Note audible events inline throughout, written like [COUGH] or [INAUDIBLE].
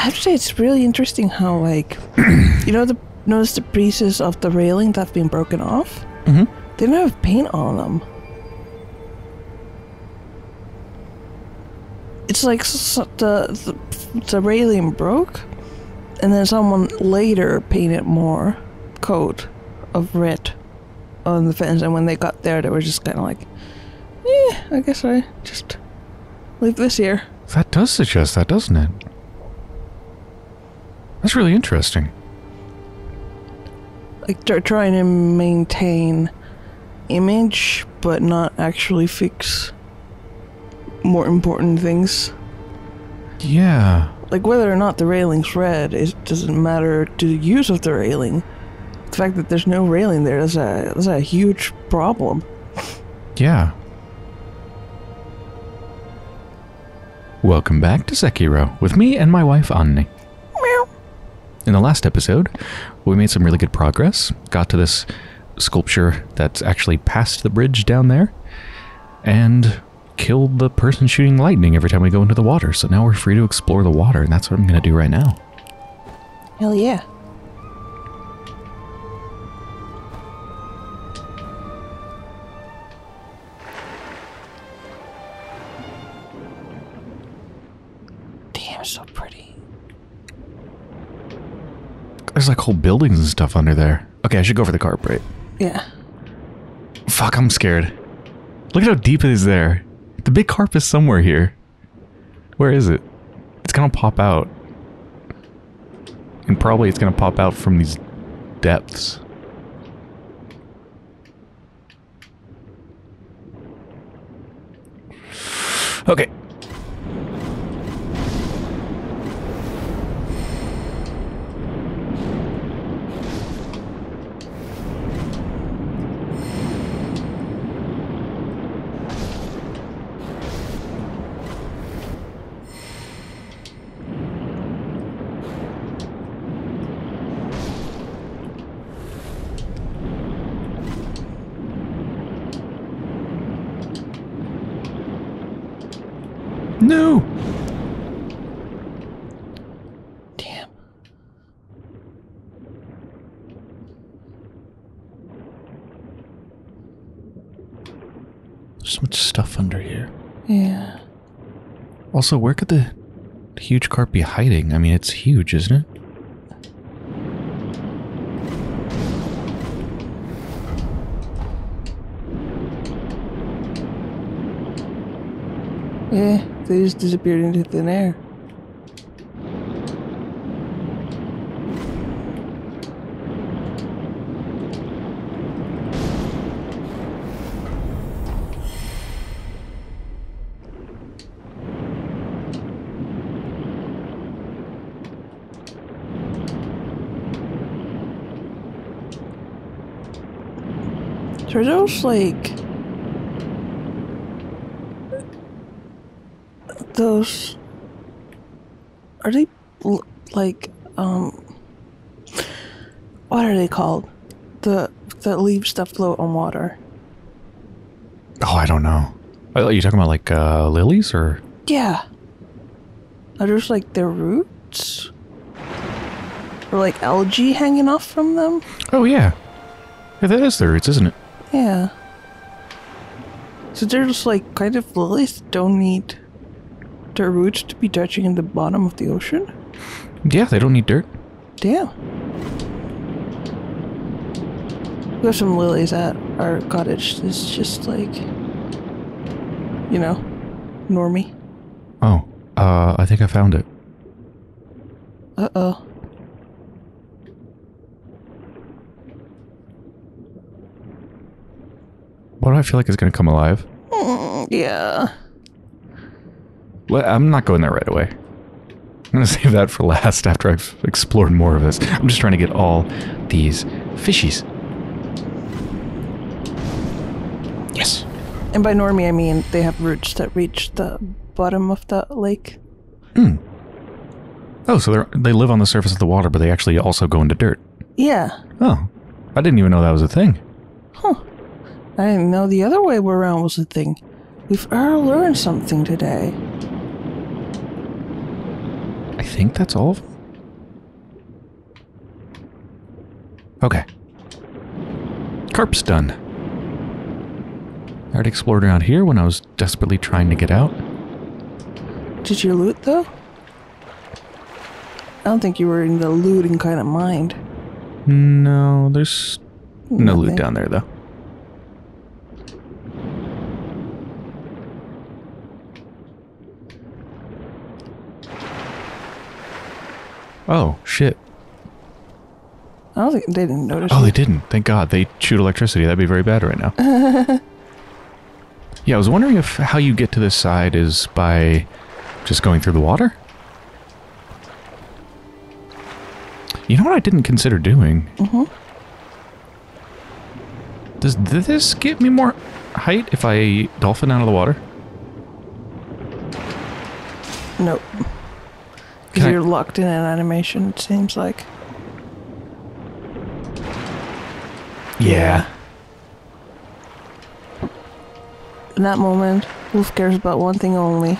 I have to say it's really interesting how like [CLEARS THROAT] you know the notice the pieces of the railing that've been broken off. Mhm. They don't have paint on them. It's like s- s- the, the the railing broke, and then someone later painted more coat of red on the fence. And when they got there, they were just kind of like, "Yeah, I guess I just leave this here." That does suggest that, doesn't it? That's really interesting. like they're trying to maintain image but not actually fix more important things Yeah. like whether or not the railing's red it doesn't matter to the use of the railing the fact that there's no railing there is a is a huge problem Yeah. Welcome back to Sekiro with me and my wife Anni. In the last episode, we made some really good progress. Got to this sculpture that's actually past the bridge down there and killed the person shooting lightning every time we go into the water. So now we're free to explore the water, and that's what I'm going to do right now. hell yeah buildings and stuff under there. Okay, I should go for the carpet. yeah Fuck, I'm scared. Look at how deep it is there. The big carp is somewhere here. Where is it? It's gonna pop out. And probably it's gonna pop out from these depths. Okay. No! damn There's so much stuff under here. yeah Also, where could the huge carp be hiding? I mean, it's huge, isn't it? Yeah, they just disappeared into thin air. So are those like those are they like um what are they called the the leaves that float on water Oh, I don't know. Oh, Are you talking about like uh, lilies or? yeah are those like their roots or like algae hanging off from them Oh yeah, yeah, that is their roots, isn't it? Yeah so they're just like kind of lilies don't need their roots to be touching in the bottom of the ocean Yeah, they don't need dirt. Damn. We have some lilies at our cottage. It's just like, you know, normie. Oh, uh, I think I found it. Uh oh. Why do I feel like it's gonna come alive? Yeah. Well, I'm not going there right away. I'm gonna [LAUGHS] save that for last after I've explored more of this. I'm just trying to get all these fishies. Yes. And by normie, I mean they have roots that reach the bottom of the lake. Hmm. Oh, so they they live on the surface of the water, but they actually also go into dirt. Yeah. Oh, I didn't even know that was a thing. I didn't know the other way around was a thing. We've all learned something today. I think that's all of them. Okay. Carp's done. I already explored around here when I was desperately trying to get out. Did you loot though? I don't think you were in the looting kind of mind. No, there's no loot down there though. Oh, shit. I don't think they didn't notice. Oh, you. they didn't. Thank God. They shoot electricity. That'd be very bad right now. [LAUGHS] yeah, I was wondering if how you get to this side is by just going through the water? You know what I didn't consider doing? Mhm. Does this give me more height if I dolphin out of the water? Nope. Because you're locked in an animation. It seems like. Yeah. In that moment, Wolf cares about one thing only: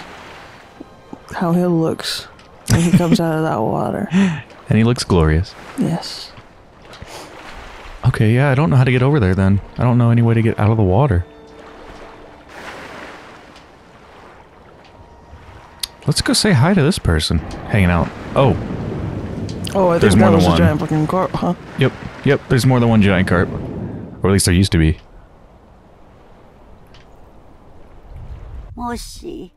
how he looks when he comes out of that water. [LAUGHS] And he looks glorious. Yes. Okay, yeah, I don't know how to get over there then. I don't know any way to get out of the water. Let's go say hi to this person hanging out. Oh, Oh, I There's think more that than was one. a giant fucking carp, huh? yep, yep, there's more than one giant carp. Or at least there used to be. もし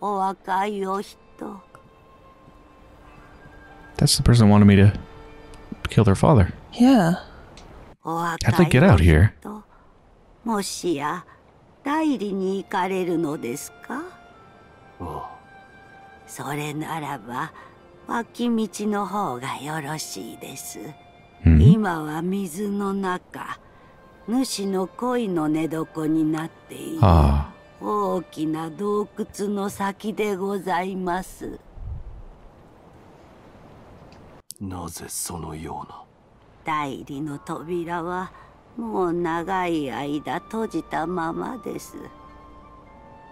お若いお人 That's the person who wanted me to kill their father. Yeah. お若 How'd they い get お out here? 人もしや代理に行かれるのですか それならば脇道の方がよろしいです、Hmm. 今は水の中主の恋の寝床になっている。Ah, 大きな洞窟の先でございます。なぜそのような？代理の扉はもう長い間閉じたままです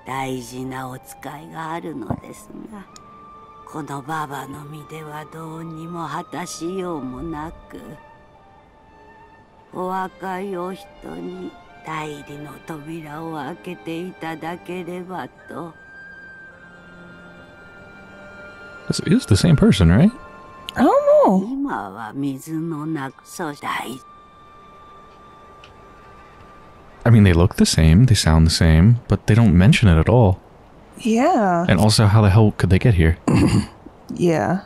大事なお使いがあるのですがこのババの実ではどうにも果たしようもなくお若いお人に代理の扉を開けていただければと this is the same person, right? I don't know. 今は水の中そして大 I mean, they look the same, they sound the same, but they don't mention it at all. Yeah. And also, how the hell could they get here? [COUGHS] Yeah.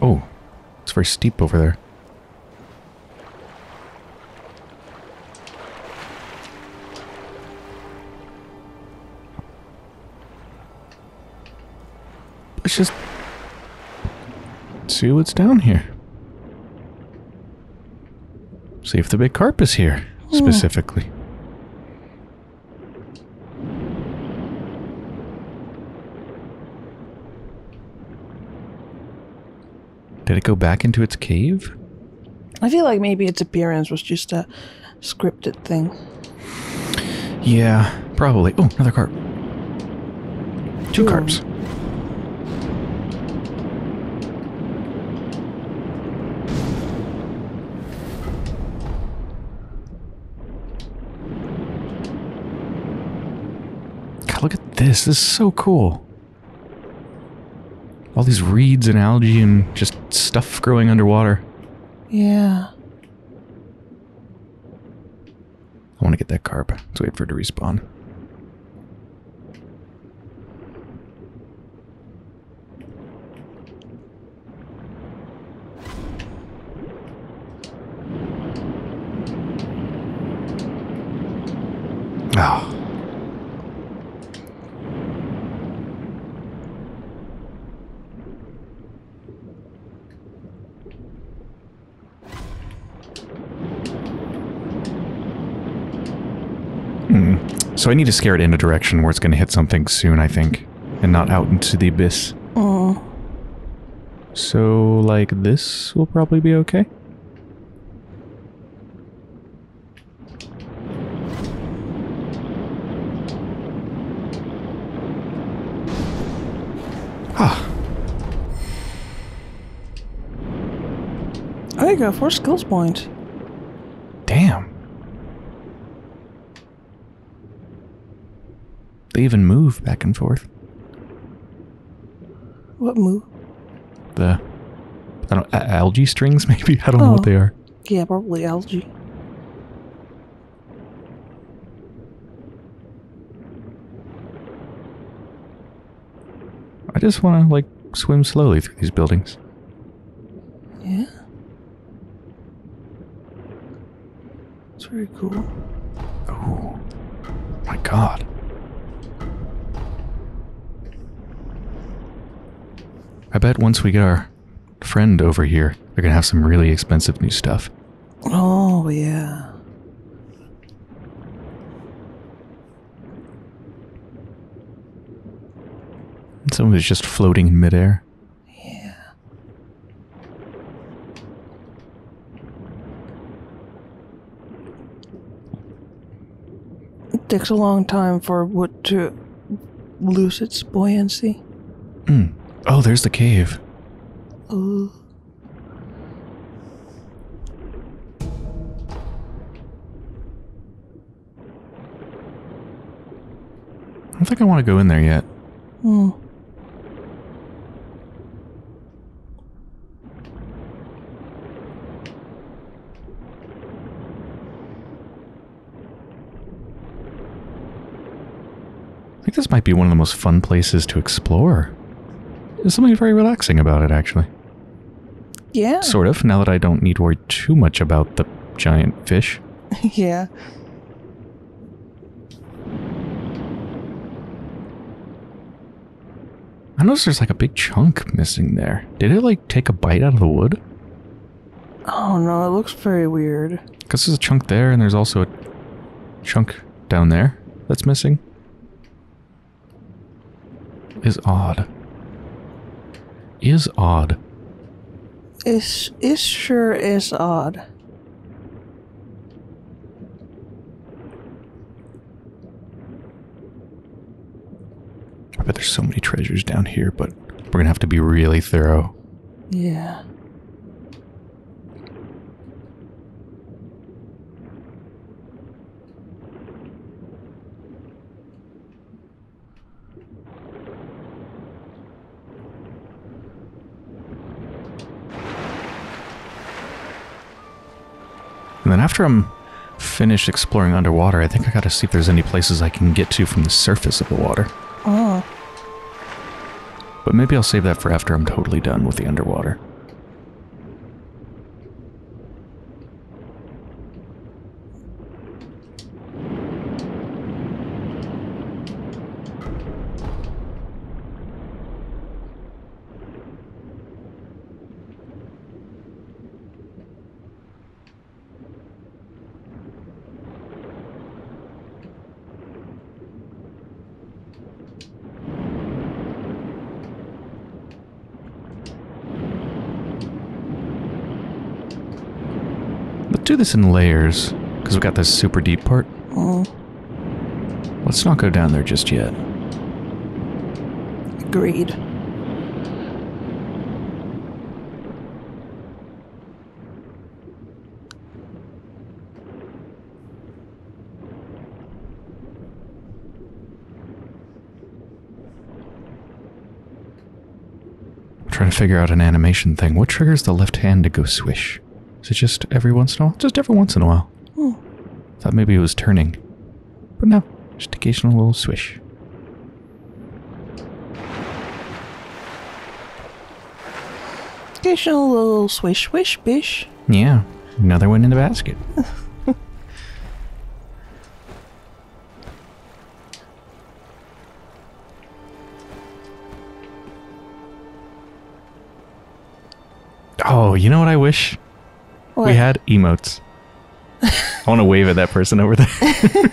Oh, it's very steep over there. Let's just see what's down here. See if the big carp is here, hmm. specifically. Did it go back into its cave? I feel like maybe its appearance was just a scripted thing. Yeah, probably. Oh, another carp. Two Ooh. carps. God, look at this. This is so cool. All these reeds and algae and just stuff growing underwater. Yeah. I want to get that carp. Let's wait for it to respawn. Oh. So I need to scare it in a direction where it's going to hit something soon, I think, and not out into the abyss. Oh. So, like, this will probably be okay? Ah. I got four skills points. Even move back and forth. What move? The I don't algae strings [LAUGHS] maybe. I don't know Oh. what they oh. are. Yeah, probably algae. I just want to like swim slowly through these buildings. Yeah. It's very cool. Oh my god. I bet once we get our friend over here, they're gonna have some really expensive new stuff. Oh, yeah. And some of it's just floating in midair. Yeah. It takes a long time for wood to lose its buoyancy. Mm. Oh, there's the cave. Ooh. I don't think I want to go in there yet. Hmm. I think this might be one of the most fun places to explore. There's something very relaxing about it, actually. Yeah. Sort of, now that I don't need to worry too much about the giant fish. [LAUGHS] yeah. I noticed there's like a big chunk missing there. Did it like take a bite out of the wood? Oh no, it looks very weird. Because there's a chunk there and there's also a chunk down there that's missing. Is odd. Is odd. It's, it sure is odd. I bet there's so many treasures down here, but we're gonna have to be really thorough. Yeah. After I'm finished exploring underwater, I think I gotta see if there's any places I can get to from the surface of the water. Oh. But maybe I'll save that for after I'm totally done with the underwater. Do this in layers, because we've got this super deep part. Oh. Let's not go down there just yet. Agreed. Trying to figure out an animation thing. What triggers the left hand to go swish? Is it just every once in a while? Just every once in a while. Hmm. Thought maybe it was turning. But no, just occasional little swish. Occasional little swish swish bish. Yeah, another one in the basket. [LAUGHS] oh, you know what I wish? What? We had emotes. I want to wave at that person over there. [LAUGHS]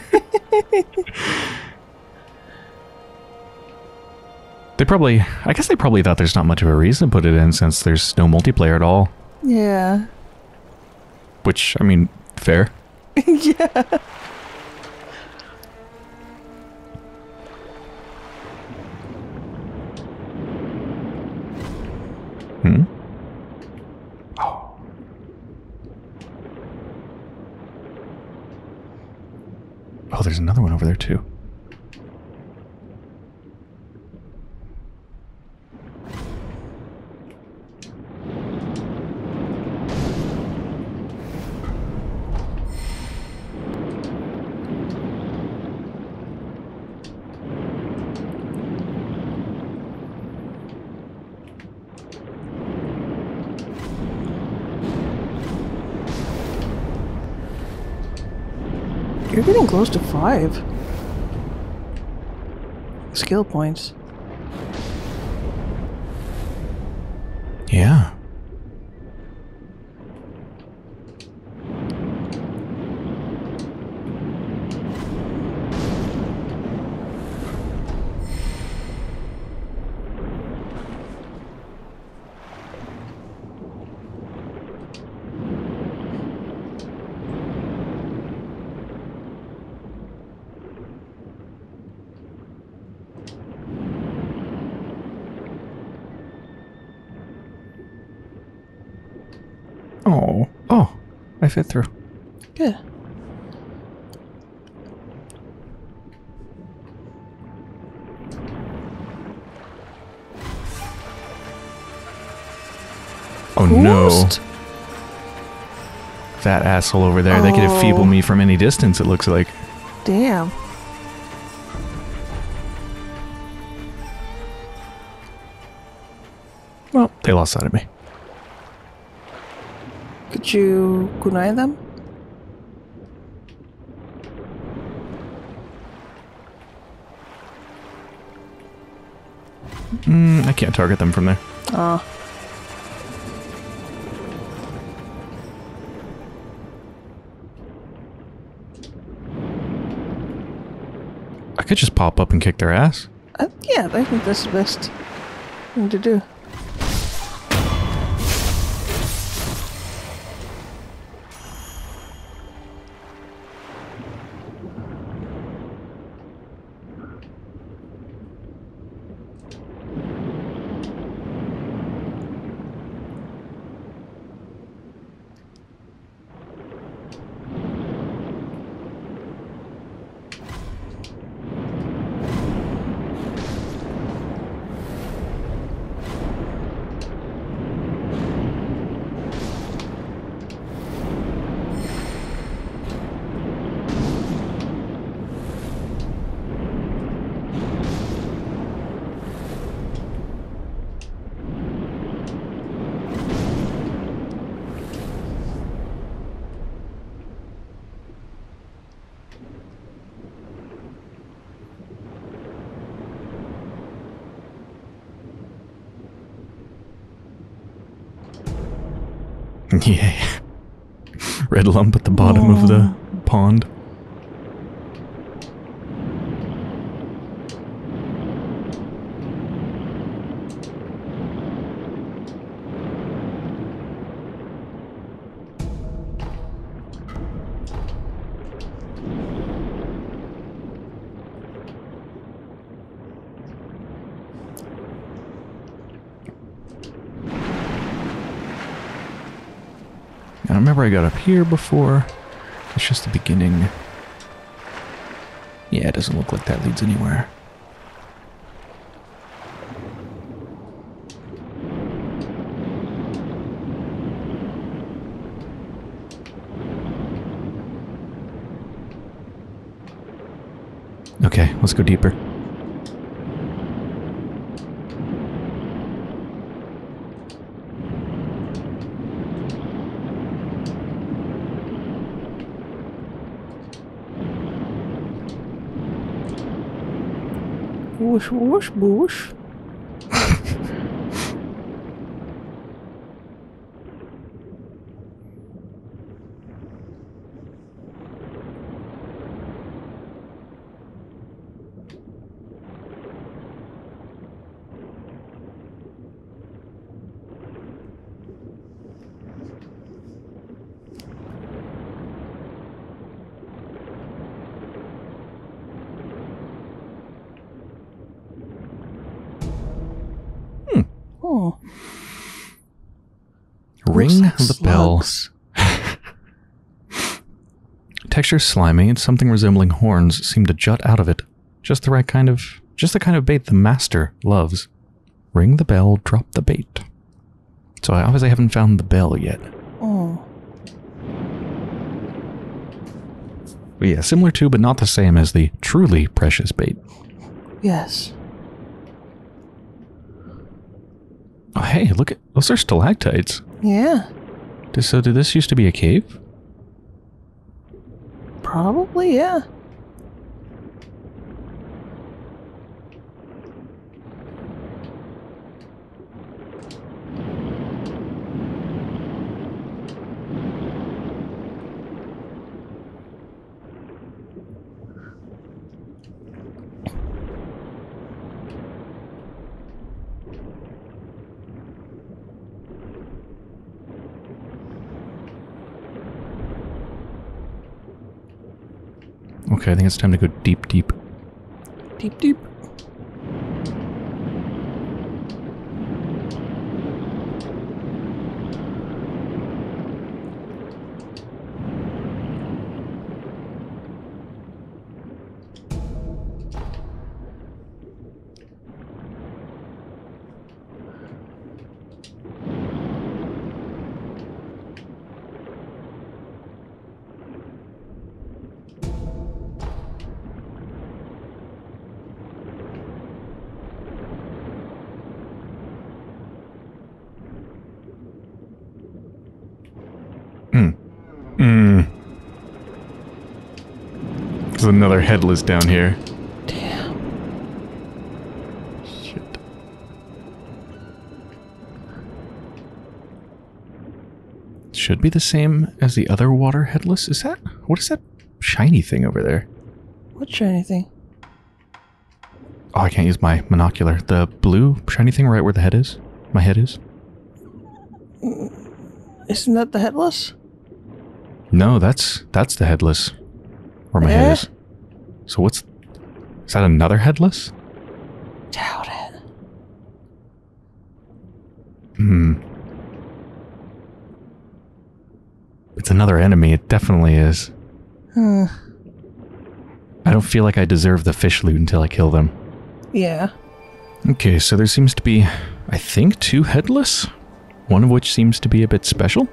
they probably, I guess they probably thought there's not much of a reason to put it in since there's no multiplayer at all. Yeah. Which, I mean, fair. [LAUGHS] yeah. Hmm? Oh, there's another one over there too. You're getting close to five. Skill points. Yeah. Oh. Oh. I fit through. Good. Oh no. That asshole over there. They could Oh. enfeeble me from any distance, it looks like. Damn. Well, they lost sight of me. Could you kunai them? Mm, I can't target them from there. Ah. I could just pop up and kick their ass. Uh, yeah, I think that's the best thing to do. Yeah. [LAUGHS] Red lump at the bottom of the oh. pond. I remember I got up here before. It's just the beginning. Yeah, it doesn't look like that leads anywhere. Okay, let's go deeper. Bose Bose Bose. Ring the bell. [LAUGHS] Texture slimy and something resembling horns seem to jut out of it. Just the right kind of just the kind of bait the master loves. Ring the bell, drop the bait. So I obviously haven't found the bell yet. Oh. But yeah, similar to but not the same as the truly precious bait. Yes. Oh hey, look at those are stalactites. Yeah. So did this used to be a cave? Probably, yeah. Okay, I think it's time to go deep, deep. Deep, deep. Hmm. There's another headless down here. Damn. Shit. Should be the same as the other water headless. Is that what is that shiny thing over there? What shiny thing? Oh, I can't use my monocular. The blue shiny thing right where the head is. My head is. Isn't that the headless? No, that's that's the headless. Where my Eh? head is. So what's is that another headless? Doubt it. Hmm. It's another enemy. It definitely is. Hmm. I don't feel like I deserve the fish loot until I kill them. Yeah. Okay, so there seems to be, I think, two headless, one of which seems to be a bit special.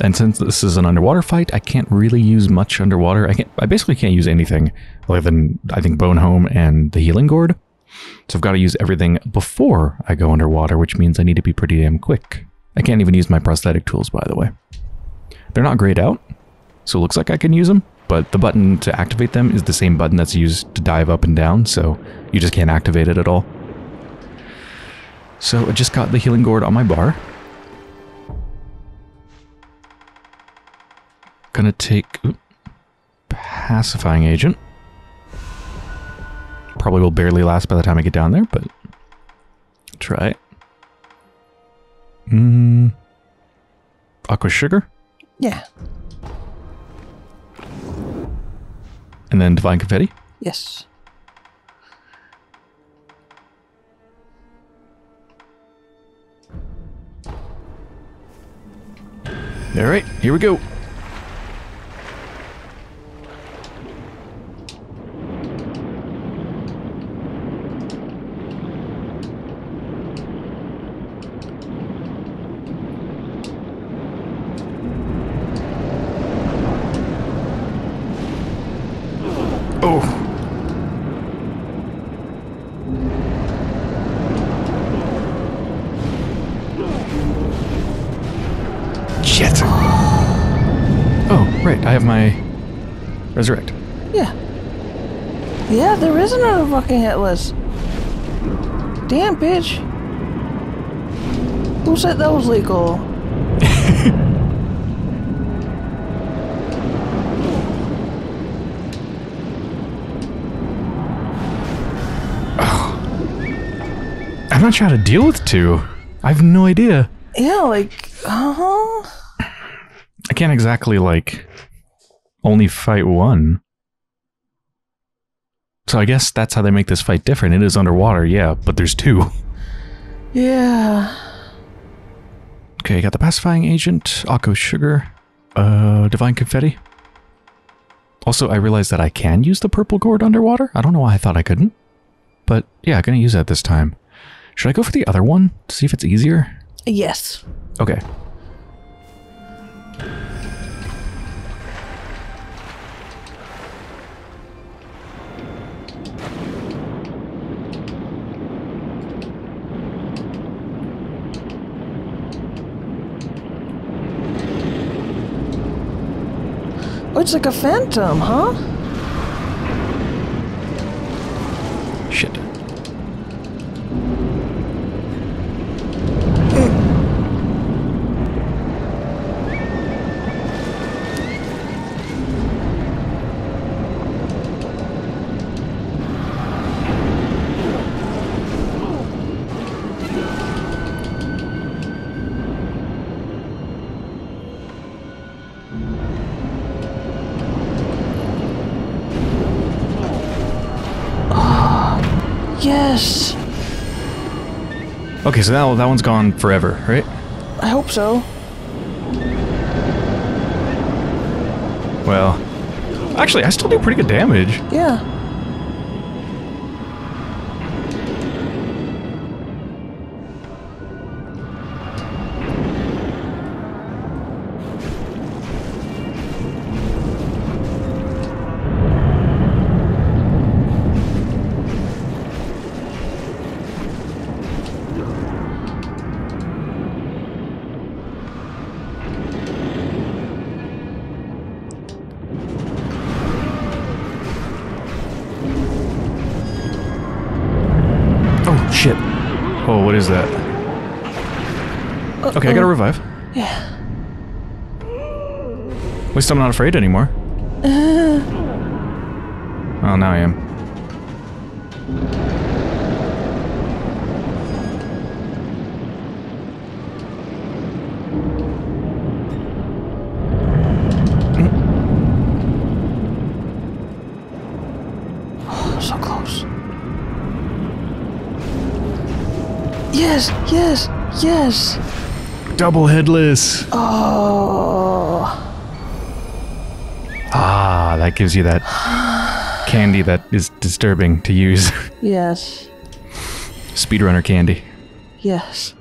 And since this is an underwater fight, I can't really use much underwater. I can't. I basically can't use anything other than I think Bone Home and the Healing Gourd. So I've got to use everything before I go underwater, which means I need to be pretty damn quick. I can't even use my prosthetic tools, by the way. They're not grayed out, so it looks like I can use them. But the button to activate them is the same button that's used to dive up and down, so you just can't activate it at all. So I just got the healing gourd on my bar. Gonna take pacifying agent. Probably will barely last by the time I get down there, but try it. Mm, Ako sugar, Yeah. and then divine confetti. Yes. All right, here we go. Yeah, there is another fucking headless. Damn, bitch. Who said that was legal? I'm not trying to deal with two. I have no idea. Yeah, like, uh huh. I can't exactly like only fight one. So I guess that's how they make this fight different. It is underwater, yeah, but there's two. Yeah. Okay, got the pacifying agent, Ako sugar, uh, divine confetti. Also, I realized that I can use the purple gourd underwater. I don't know why I thought I couldn't. But yeah, I'm gonna use that this time. Should I go for the other one to see if it's easier? Yes. Okay. It's like a phantom, huh? Okay, so that, that one's gone forever, right? I hope so. Well, actually, I still do pretty good damage. Yeah. Oh, is that? Okay, I gotta revive. Yeah. At least I'm not afraid anymore. Yes, yes. Double headless. Oh. Ah, that gives you that candy that is disturbing to use. [LAUGHS] Yes, Speedrunner candy. yes.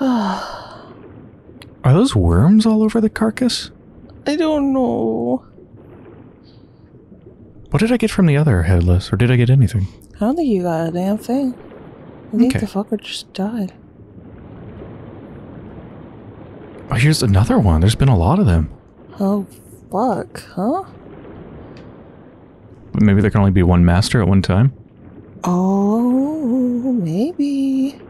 Are those worms all over the carcass? I don't know. What did I get from the other headless, or did I get anything? I don't think you got a damn thing. I think Okay. the fucker just died. Oh, here's another one. There's been a lot of them. Oh, fuck, huh? Maybe there can only be one master at one time. Oh, maybe.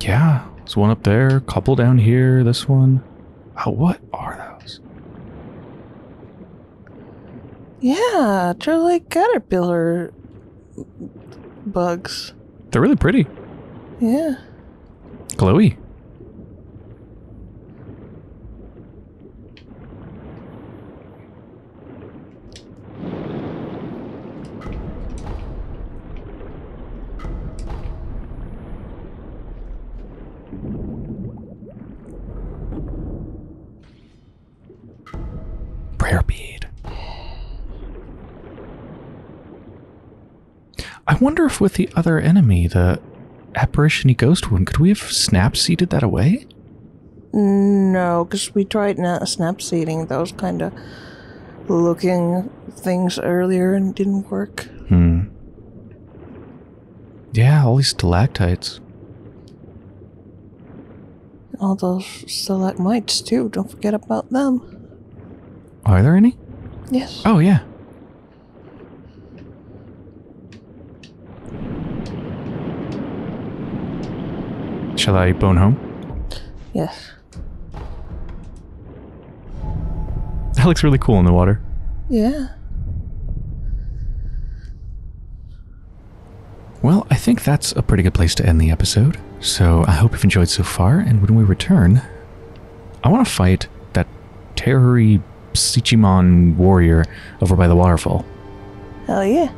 Yeah, there's one up there, couple down here, this one. Oh, what are those? Yeah, they're like caterpillar bugs. They're really pretty. Yeah. Glowy. Wonder if with the other enemy, the apparition ghost one, could we have snap seeded that away? No, because we tried na- snap seeding those kind of looking things earlier and didn't work. Hmm. Yeah, all these stalactites. All those stalagmites too. Don't forget about them. Are there any? Yes. Oh, yeah. Shall I bone home? Yes. That looks really cool in the water. Yeah. Well, I think that's a pretty good place to end the episode. So I hope you've enjoyed so far, and when we return, I want to fight that terrory Shichimen warrior over by the waterfall. Hell yeah.